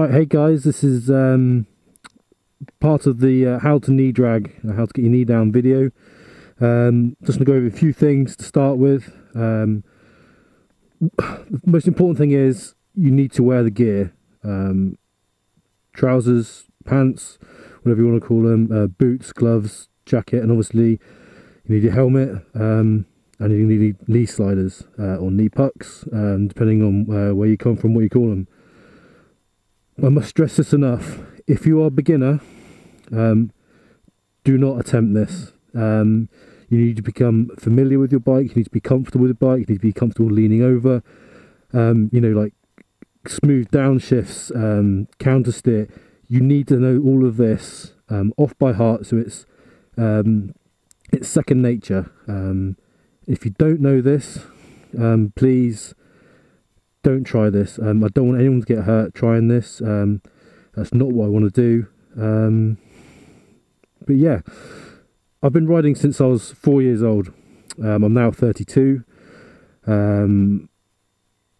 Right, hey guys, this is um, part of the uh, how to knee drag, uh, how to get your knee down video. Um, just going to go over a few things to start with. Um, the most important thing is you need to wear the gear. Um, trousers, pants, whatever you want to call them, uh, boots, gloves, jacket, and obviously you need your helmet um, and you need knee sliders uh, or knee pucks, um, depending on uh, where you come from, what you call them. I must stress this enough. If you are a beginner, um, do not attempt this. Um, you need to become familiar with your bike. You need to be comfortable with the bike. You need to be comfortable leaning over. Um, you know, like smooth downshifts, um, counter steer. You need to know all of this um, off by heart, so it's um, it's second nature. Um, if you don't know this, please don't try this. Um, I don't want anyone to get hurt trying this. Um, that's not what I want to do. Um, but yeah, I've been riding since I was four years old. Um, I'm now 32. Um,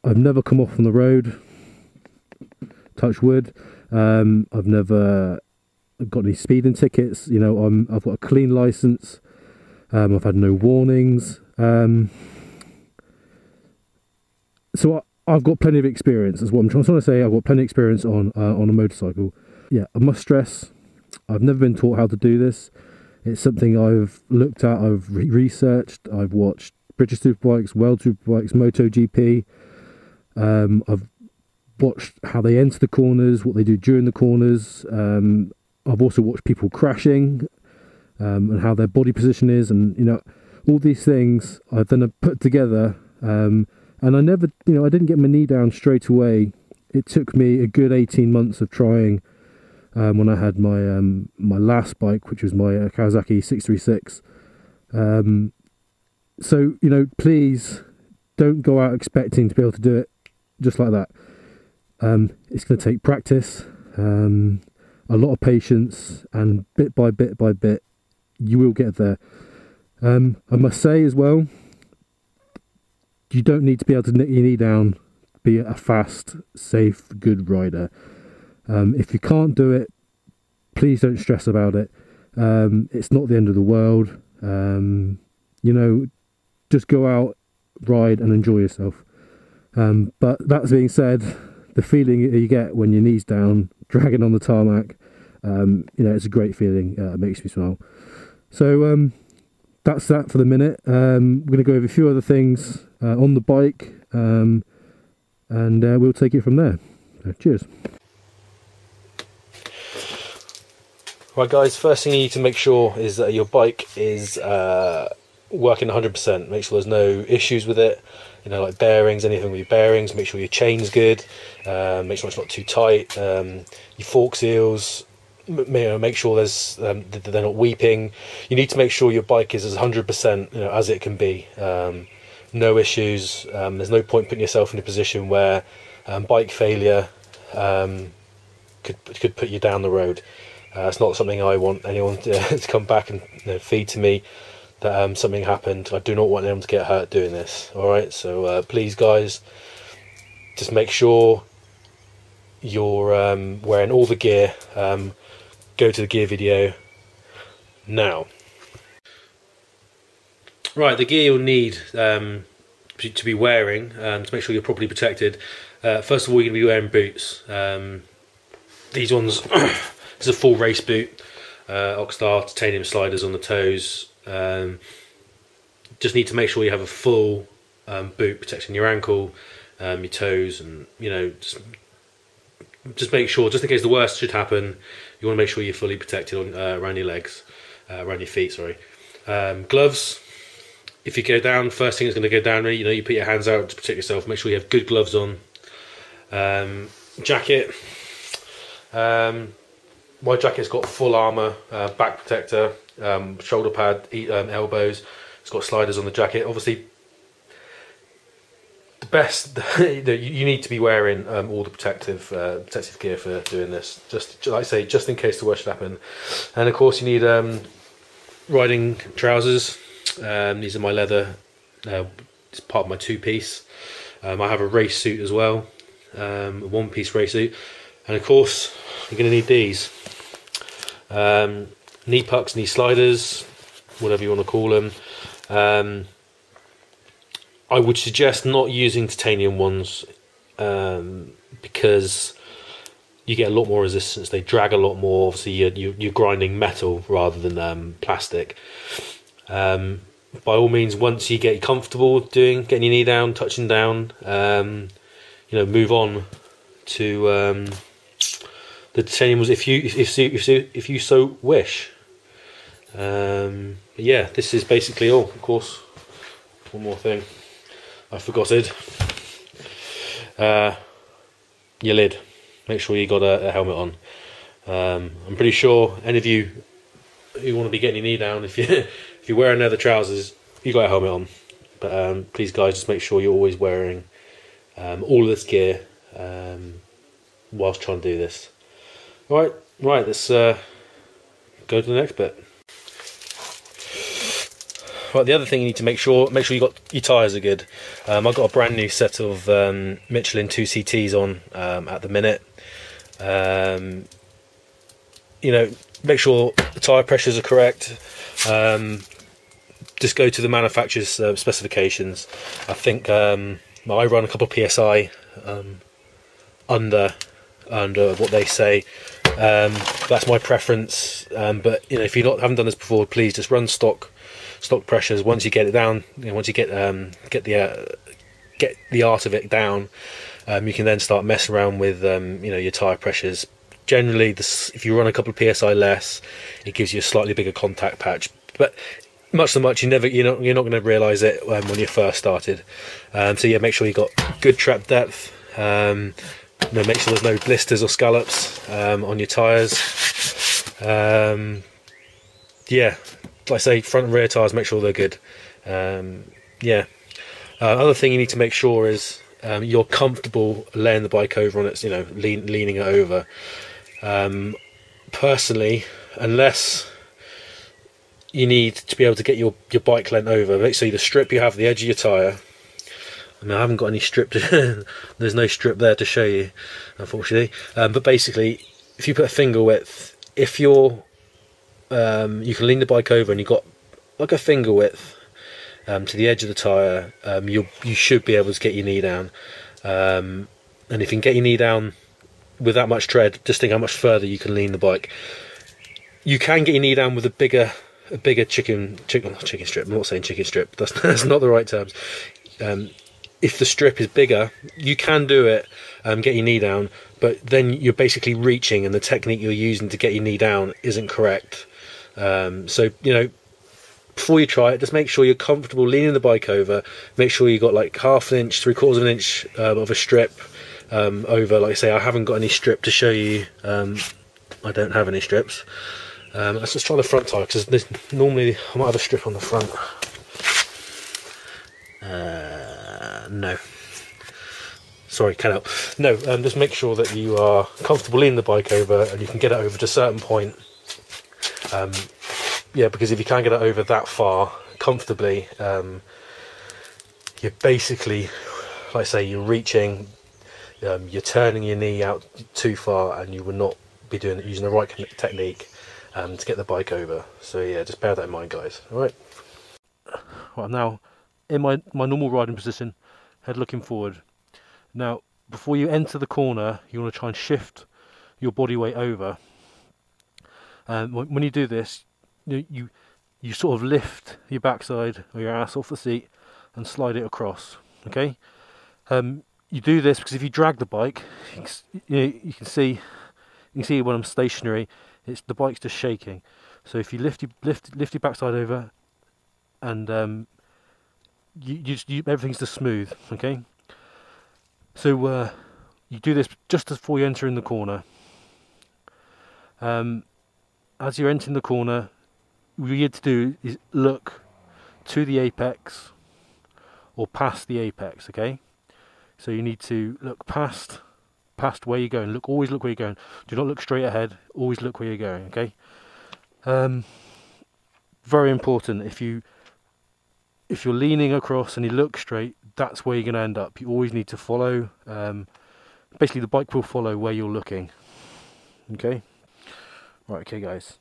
I've never come off on the road. Touch wood. Um, I've never got any speeding tickets. You know, I'm I've got a clean license. I've had no warnings. So I, I've got plenty of experience. Is what I'm trying to say. I've got plenty of experience on uh, on a motorcycle. Yeah, I must stress. I've never been taught how to do this. It's something I've looked at. I've re- researched. I've watched British Superbikes, World Superbikes, MotoGP. Um, I've watched how they enter the corners, what they do during the corners. Um, I've also watched people crashing um, and how their body position is, and you know all these things I've then put together. Um, and I never, you know, I didn't get my knee down straight away. It took me a good eighteen months of trying. Um, when I had my um, my last bike, which was my uh, Kawasaki 636. Um, so you know, please don't go out expecting to be able to do it just like that. Um, it's going to take practice, um, a lot of patience, and bit by bit by bit, you will get there. Um, I must say as well, you don't need to be able to knit your knee down, be a fast, safe, good rider. Um, if you can't do it, please don't stress about it. Um, it's not the end of the world. Um, you know, just go out, ride, and enjoy yourself. Um, but that being said, the feeling you get when your knees down, dragging on the tarmac, um, you know, it's a great feeling. Uh, it makes me smile. So um, that's that for the minute. Um, we're going to go over a few other things uh, on the bike, um, and uh, we'll take it from there. So, cheers. Right, guys. First thing you need to make sure is that your bike is uh, working 100%. Make sure there's no issues with it. You know, like bearings, anything with your bearings. Make sure your chain's good. Uh, make sure it's not too tight. Um, your fork seals. You know, make sure there's um, they're not weeping. You need to make sure your bike is as 100% you know, as it can be. Um, no issues. Um, there's no point putting yourself in a position where um, bike failure um, could could put you down the road. Uh, it's not something I want anyone to, to come back and you know, feed to me that um, something happened. I do not want anyone to get hurt doing this. All right, so uh, please, guys, just make sure you're um, wearing all the gear. Um, go to the gear video now. Right, the gear you'll need um, to be wearing um, to make sure you're properly protected. Uh, first of all, you're going to be wearing boots. Um, these ones. It's a full race boot, uh, Oxtar titanium sliders on the toes. Um, just need to make sure you have a full um, boot protecting your ankle, um, your toes, and you know just just make sure, just in case the worst should happen, you want to make sure you're fully protected on, uh, around your legs, uh, around your feet. Sorry. Um, gloves. If you go down, first thing is going to go down. You know, you put your hands out to protect yourself. Make sure you have good gloves on. Um, jacket. Um, my jacket's got full armor, uh, back protector, um, shoulder pad, um, elbows. It's got sliders on the jacket. Obviously, best you need to be wearing um, all the protective uh, protective gear for doing this. Just like I say, just in case the worst should happen. And of course, you need um, riding trousers. Um, these are my leather. Uh, it's part of my two piece. Um, I have a race suit as well, a one piece race suit. And of course, you're going to need these um, knee pucks, knee sliders, whatever you want to call them. I would suggest not using titanium ones um, because you get a lot more resistance. They drag a lot more. Obviously, you're, you're, you're grinding metal rather than um, plastic. Um, by all means, once you get comfortable doing getting your knee down, touching down, um, you know, move on to um, the titanium ones if you if you if you, if you so wish. Um, yeah, this is basically all. Of course, one more thing I forgot it. Uh, your lid. Make sure you got a, a helmet on. Um, I'm pretty sure any of you who want to be getting your knee down, if you if you're wearing leather trousers, you got a helmet on. But um, please, guys, just make sure you're always wearing um, all of this gear um, whilst trying to do this. All right, right. Let's uh, go to the next bit. Right, the other thing you need to make sure make sure you got your tyres are good. Um, I've got a brand new set of um, Michelin two CTs on um, at the minute. Um, you know, make sure the tyre pressures are correct. Um, just go to the manufacturer's uh, specifications. I think um, I run a couple of psi under under what they say. that's my preference. but you know, if you not haven't done this before, please just run stock stock pressures. Once you get it down, you know, once you get um, get the uh, get the art of it down, um, you can then start messing around with um, you know your tire pressures. Generally, this, if you run a couple of psi less, it gives you a slightly bigger contact patch. But much so much, you never you're not you're not going to realise it um, when you first started. Um, so yeah, make sure you've got good trap depth. Um, you know, make sure there's no blisters or scallops on your tyres. yeah, like I say, front and rear tyres, make sure they're good. Um, yeah. Uh, other thing you need to make sure is um, you're comfortable laying the bike over on its, you know, lean, leaning it over. Um, personally, unless you need to be able to get your, your bike lent over, so the strip you have the edge of your tyre. I mean, I haven't got any strip. To, there's no strip there to show you, unfortunately. Um, but basically, if you put a finger width, if you're um, you can lean the bike over and you've got like a finger width um, to the edge of the tyre, um, you you should be able to get your knee down. Um, and if you can get your knee down with that much tread, just think how much further you can lean the bike. You can get your knee down with a bigger a bigger chicken chicken chicken strip. I'm not saying chicken strip. That's that's not the right terms. Um, if the strip is bigger, you can do it, um, get your knee down, but then you're basically reaching, and the technique you're using to get your knee down isn't correct. Um, so you know, before you try it, just make sure you're comfortable leaning the bike over. Make sure you've got like half an inch, three quarters of an inch um, of a strip um, over. Like I say, I haven't got any strip to show you. Um, I don't have any strips. Um, let's just try the front tire because normally I might have a strip on the front. Uh, no. Sorry, cannot. No, um, just make sure that you are comfortable leaning the bike over and you can get it over to a certain point um, yeah, because if you can't get it over that far comfortably, um, you're basically, like I say, you're reaching, um, you're turning your knee out too far, and you will not be doing it using the right technique um, to get the bike over. So yeah, just bear that in mind, guys. All right. Well, now in my my normal riding position, head looking forward. Now, before you enter the corner, you want to try and shift your body weight over when you do this, you, you you sort of lift your backside or your ass off the seat and slide it across. Okay. Um, you do this because if you drag the bike, you, know, you can see you can see when I'm stationary, it's the bike's just shaking. So if you lift your lift lift your backside over, and um, you, you, you everything's just smooth. Okay. So uh, you do this just before you enter in the corner. Um, as you're entering the corner, what you need to do is look to the apex or past the apex, okay? So you need to look past past where you're going. Look always look where you're going. Do not look straight ahead. Always look where you're going, okay? Um, very important if you if you're leaning across and you look straight, that's where you're going to end up. You always need to follow um, basically the bike will follow where you're looking. Okay. Right. Okay, guys.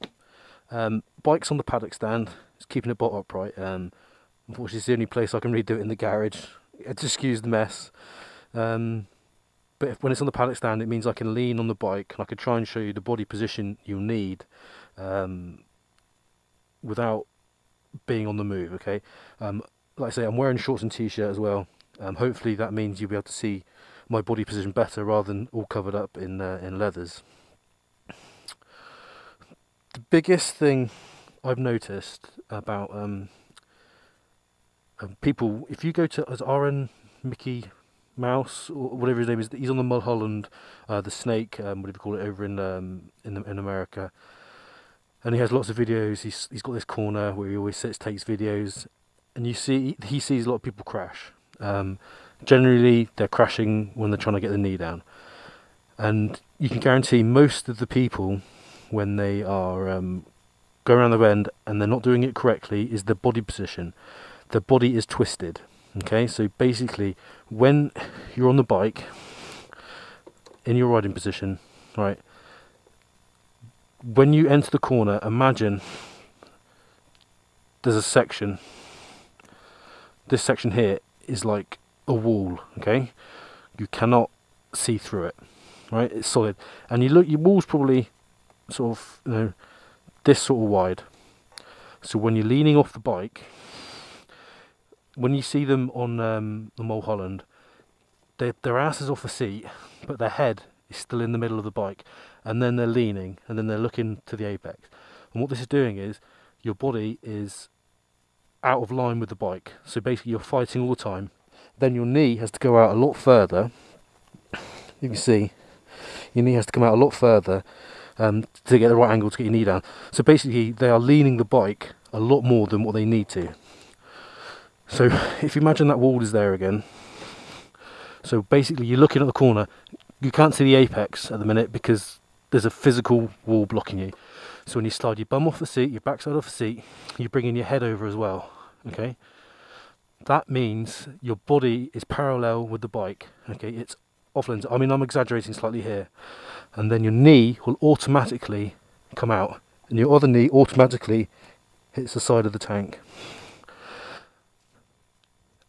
Um, bikes on the paddock stand. It's keeping it bot upright. Um, unfortunately, it's the only place I can really do it in the garage. Just excuse the mess. Um, but if, when it's on the paddock stand, it means I can lean on the bike and I can try and show you the body position you'll need um, without being on the move. Okay. Um, like I say, I'm wearing shorts and t-shirt as well. Um, hopefully, that means you'll be able to see my body position better rather than all covered up in uh, in leathers. The biggest thing I've noticed about um, um, people, if you go to as RN Mickey Mouse or whatever his name is, he's on the Mulholland, uh, the snake, um, whatever you call it over in um, in in America, and he has lots of videos. He's he's got this corner where he always sits, takes videos, and you see he sees a lot of people crash. Um, generally, they're crashing when they're trying to get the knee down, and you can guarantee most of the people when they are um, going around the bend and they're not doing it correctly is the body position. The body is twisted. Okay, so basically, when you're on the bike in your riding position, right, when you enter the corner, imagine there's a section. This section here is like a wall, okay? You cannot see through it, right? It's solid. And you look, your wall's probably sort of, you know, this sort of wide. So when you're leaning off the bike, when you see them on um, the Mulholland, their, their ass is off the seat, but their head is still in the middle of the bike. And then they're leaning, and then they're looking to the apex. And what this is doing is, your body is out of line with the bike. So basically, you're fighting all the time. Then your knee has to go out a lot further. You can see, your knee has to come out a lot further um, to get the right angle to get your knee down. So basically, they are leaning the bike a lot more than what they need to. So if you imagine that wall is there again, so basically you're looking at the corner, you can't see the apex at the minute because there's a physical wall blocking you. So when you slide your bum off the seat, your backside off the seat, you're bringing your head over as well. Okay, that means your body is parallel with the bike. Okay, it's off lens. I mean, I'm exaggerating slightly here, and then your knee will automatically come out, and your other knee automatically hits the side of the tank.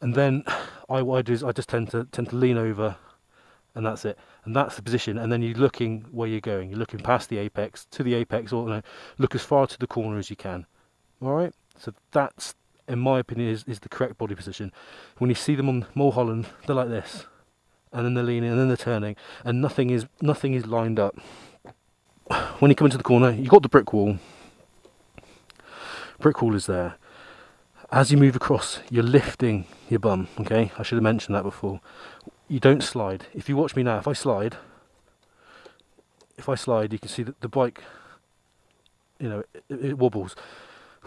And then I what I do is I just tend to tend to lean over, and that's it. And that's the position. And then you're looking where you're going. You're looking past the apex to the apex, or know, look as far to the corner as you can. All right. So that's, in my opinion, is, is the correct body position. When you see them on Mulholland, they're like this, and then they're leaning, and then they're turning, and nothing is nothing is lined up. When you come into the corner, you've got the brick wall. Brick wall is there as you move across, you're lifting your bum. Okay, I should have mentioned that before. You don't slide. If you watch me now, if I slide, if I slide, you can see that the bike, you know, it, it wobbles.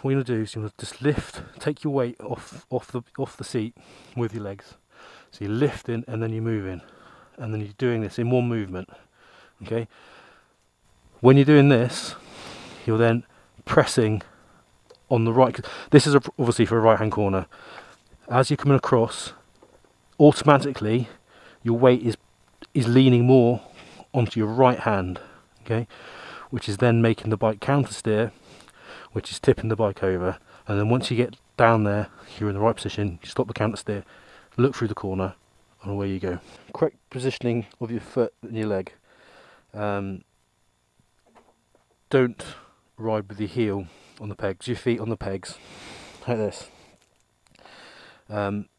What you're gonna do is you're gonna just lift, take your weight off off the off the seat with your legs. So you're lifting and then you're moving, and then you're doing this in one movement. Okay. When you're doing this, you're then pressing on the right. This is obviously for a right hand corner. As you're coming across, automatically your weight is is leaning more onto your right hand, okay, which is then making the bike counter steer, which is tipping the bike over. And then once you get down there, you're in the right position. You stop the counter steer, look through the corner, and away you go. Correct positioning of your foot and your leg. Um, don't ride with your heel on the pegs, your feet on the pegs, like this. Um,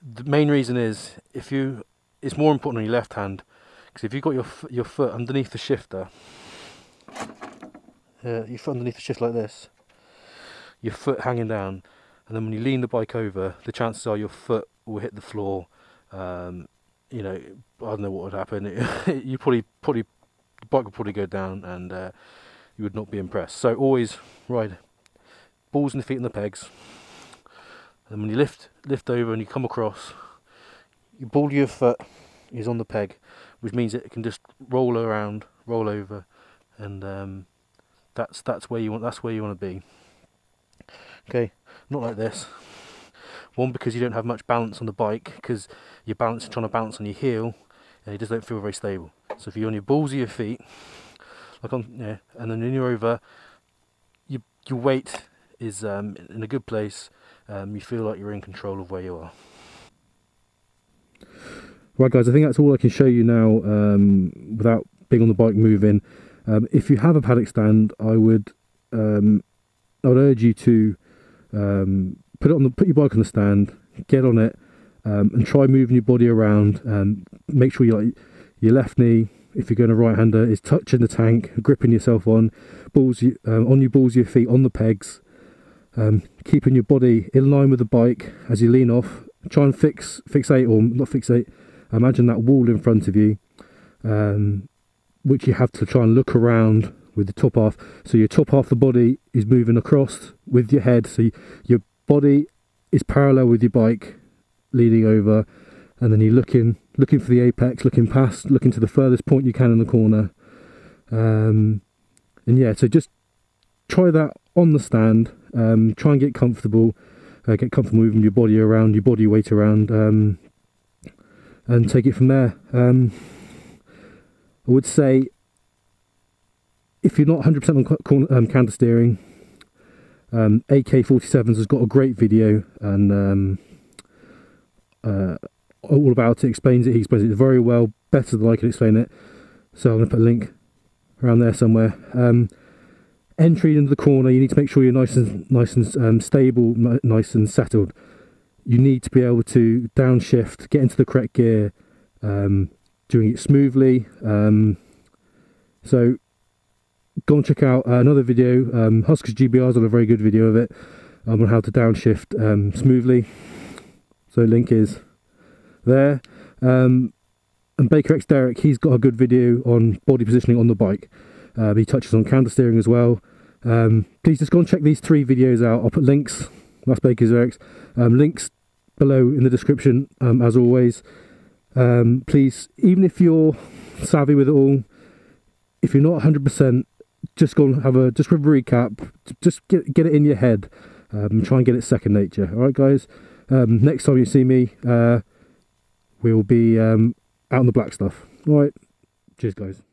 the main reason is if you, it's more important on your left hand, because if you've got your your foot underneath the shifter, uh, your foot underneath the shift like this, your foot hanging down, and then when you lean the bike over, the chances are your foot will hit the floor. Um, you know, I don't know what would happen. you probably probably the bike would probably go down and. Uh, you would not be impressed. So always ride balls in the feet and the pegs. And when you lift lift over and you come across, your ball of your foot is on the peg, which means it can just roll around, roll over, and um, that's that's where you want that's where you want to be. Okay, not like this. One because you don't have much balance on the bike because you're balancing trying to balance on your heel. and it just don't feel very stable. So if you're on your balls of your feet, like on yeah, and then when you're over, your your weight is um, in a good place. Um, you feel like you're in control of where you are. Right, guys, I think that's all I can show you now um, without being on the bike moving. Um, if you have a paddock stand, I would um, I would urge you to um, put it on the put your bike on the stand, get on it, um, and try moving your body around. Um, make sure you like your left knee, if you're going a right hander, is touching the tank, gripping yourself on, balls um, on your balls, your feet on the pegs, um, keeping your body in line with the bike as you lean off. Try and fix fixate or not fixate. Imagine that wall in front of you, um, which you have to try and look around with the top half. So your top half the body is moving across with your head. So you, your body is parallel with your bike, leaning over, and then you're looking looking for the apex, looking past, looking to the furthest point you can in the corner. Um, and yeah, so just try that on the stand. Um, try and get comfortable, uh, get comfortable moving your body around, your body weight around, um, and take it from there. Um, I would say if you're not 100% on um, counter steering, um, AK47s has got a great video and um, uh, all about it, explains it. He explains it very well, better than I can explain it. So I'm going to put a link around there somewhere. Um, entry into the corner, you need to make sure you're nice and nice and um, stable, nice and settled. You need to be able to downshift, get into the correct gear, um, doing it smoothly. Um, so go and check out uh, another video. Um, Huskers GBR's on a very good video of it um, on how to downshift um, smoothly. So link is there. Um, and Baker X Derek, he's got a good video on body positioning on the bike. Uh, he touches on counter steering as well. Um, please just go and check these three videos out. I'll put links, that's Baker X Derek's, um, links below in the description um, as always. Um, please, even if you're savvy with it all, if you're not 100%, just go and have a just a recap, just get get it in your head, um, try and get it second nature. All right, guys. Um, next time you see me, uh, we'll be um, out on the black stuff. All right. Cheers, guys.